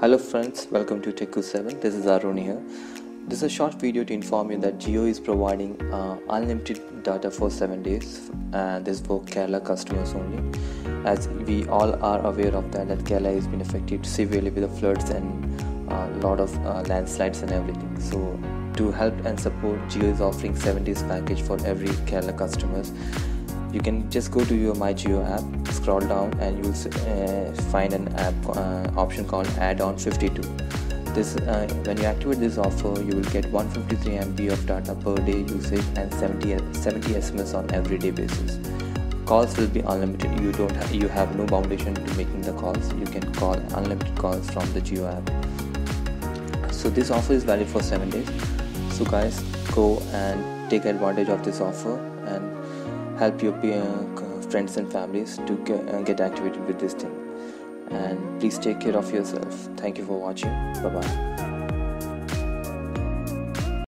Hello friends, welcome to Tech-hood 7. This is Arun here. This is a short video to inform you that Jio is providing uh, unlimited data for 7 days and this is for Kerala customers only. As we all are aware of that, that Kerala has been affected severely with the floods and a uh, lot of uh, landslides and everything. So to help and support, Jio is offering 7 days package for every Kerala customers you can just go to your my Jio app scroll down and you'll uh, find an app uh, option called add-on 52 this uh, when you activate this offer you will get 153 MB of data per day usage and 70 70 SMS on everyday basis. Calls will be unlimited. You don't have you have no foundation to making the calls. You can call unlimited calls from the Jio app. So this offer is valid for 7 days. So guys go and take advantage of this offer and help your uh, friends and families to uh, get activated with this thing. And please take care of yourself. Thank you for watching. Bye bye